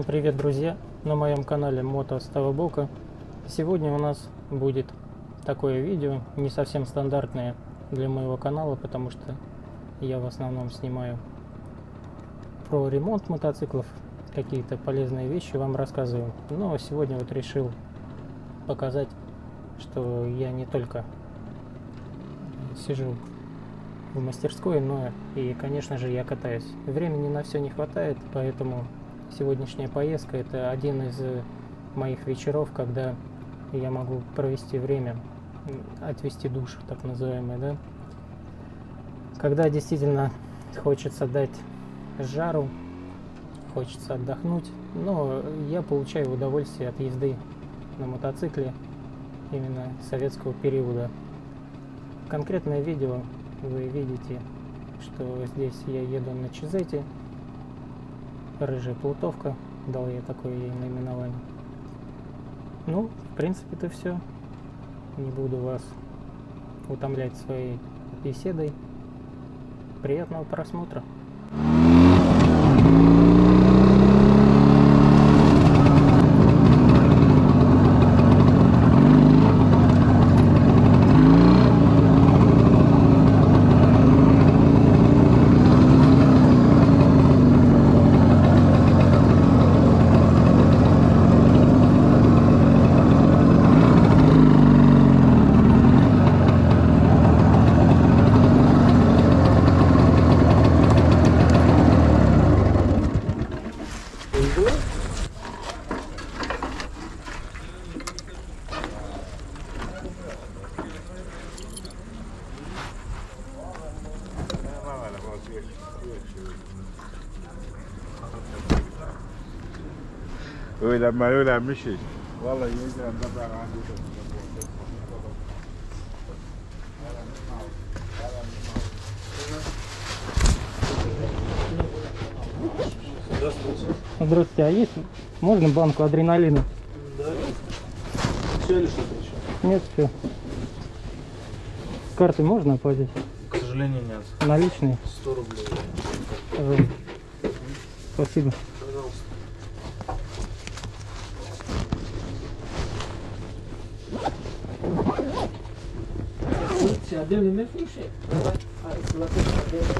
Всем привет, друзья! На моем канале Мото Ставобока. Сегодня у нас будет такое видео, не совсем стандартное для моего канала, потому что я в основном снимаю про ремонт мотоциклов, какие-то полезные вещи вам рассказываю. Но сегодня вот решил показать, что я не только сижу в мастерской, но и, конечно же, я катаюсь. Времени на все не хватает, поэтому сегодняшняя поездка это один из моих вечеров, когда я могу провести время, отвести душ, так называемый, да. Когда действительно хочется дать жару, хочется отдохнуть, но я получаю удовольствие от езды на мотоцикле именно советского периода. Конкретное видео вы видите, что здесь я еду на Чизете, рыжая плутовка, дал я такое ей наименование. Ну, в принципе, это все. Не буду вас утомлять своей беседой. Приятного просмотра. Öyle öğrenmişiz. Vallahi de ben hangi Здравствуйте, а есть можно банку адреналина? Все или что-то еще? Нет, все. Карты можно оплатить? К сожалению, нет. Наличные? 100 рублей. Пожалуйста. Спасибо. Ademli me fuše. Aj, slati, ademli.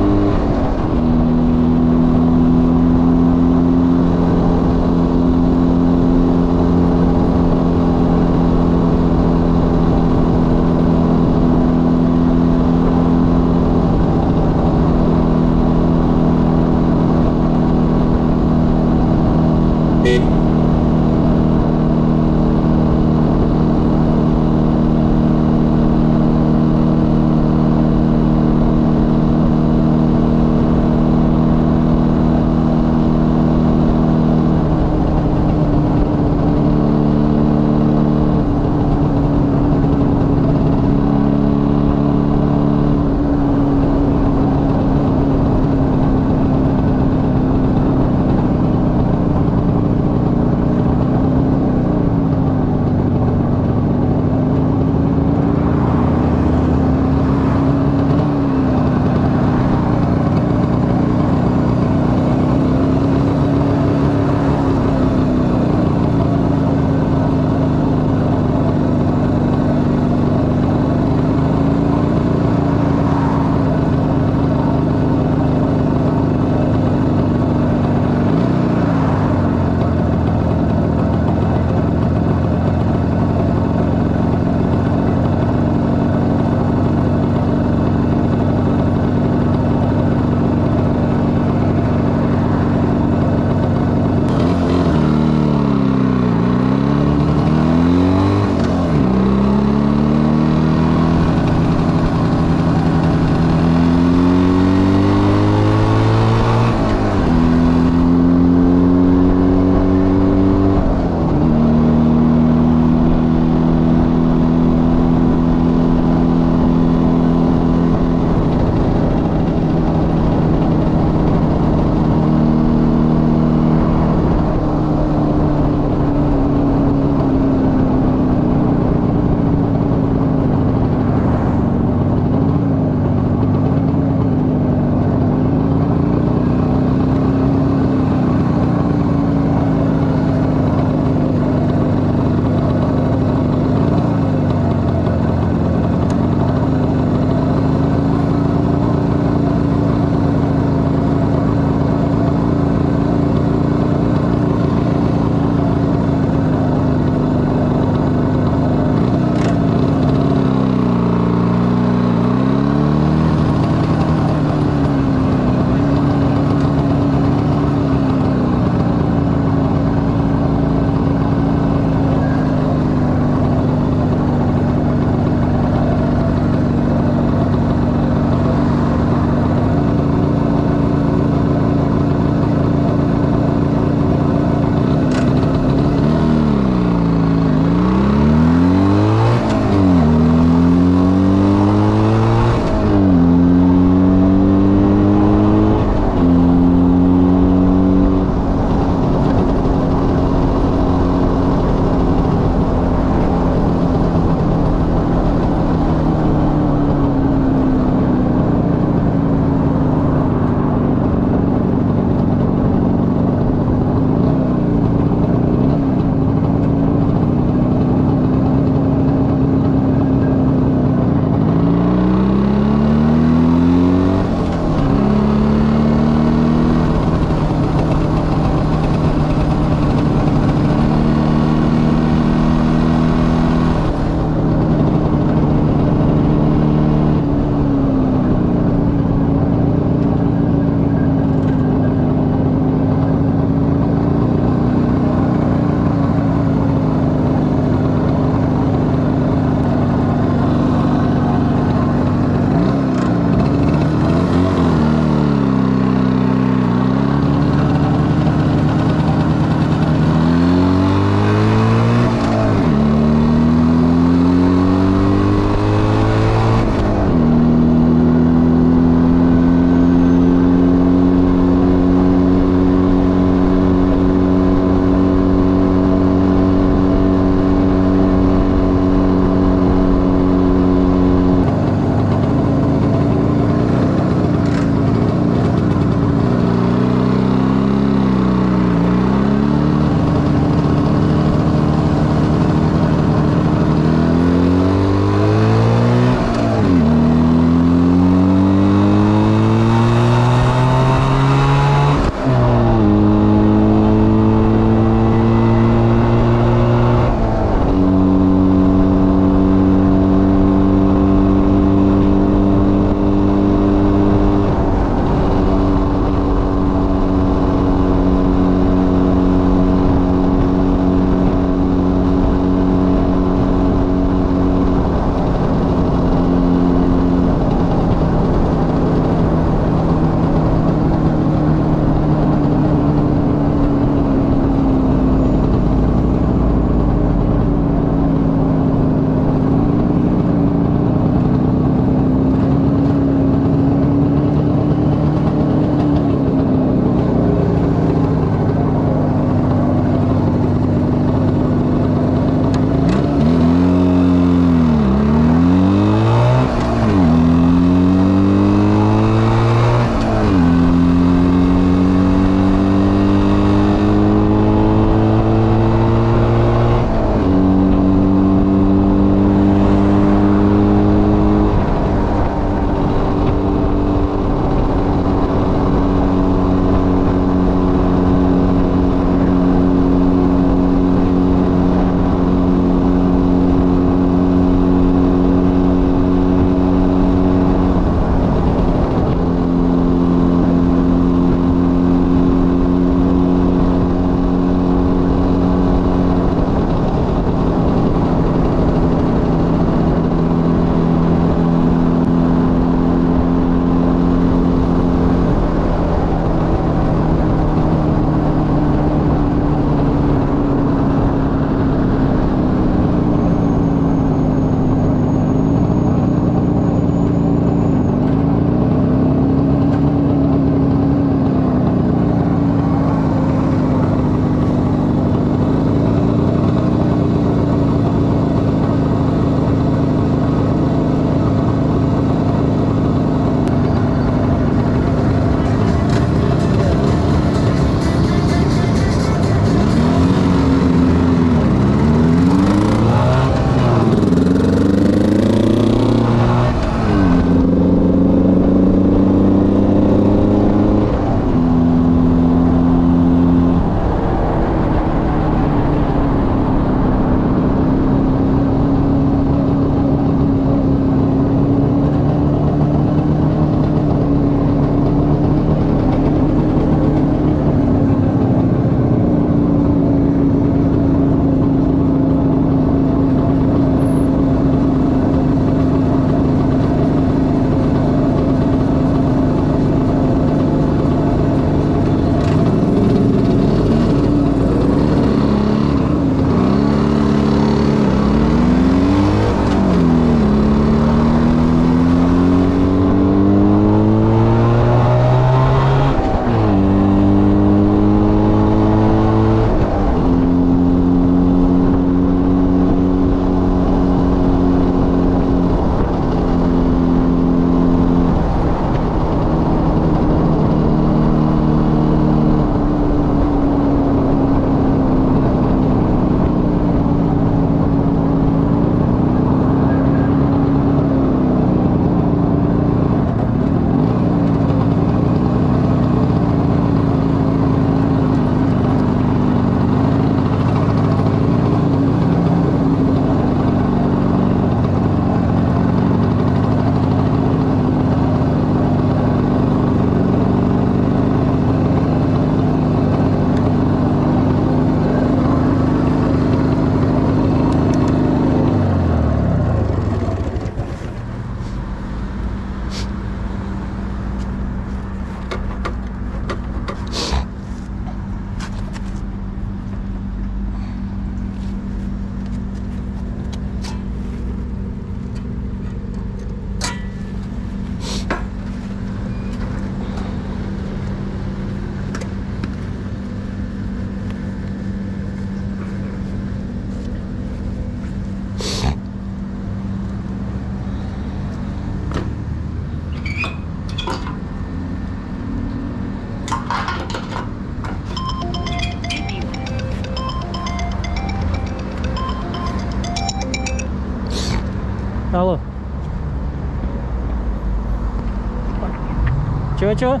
Чего-чего?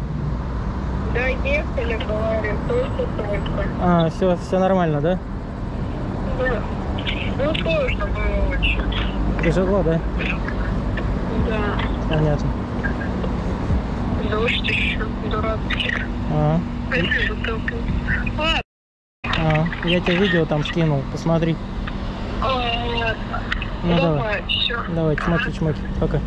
Доехали, говорю, только-только. А, все, все нормально, да? Да. Ну, сложно было очень. Тяжело, да? Да. Понятно. Дождь еще дурацкий. А, а, я тебе видео там скинул, посмотри. Ладно. Ну давай, Давай, все. давай, чмоки-чмоки, пока.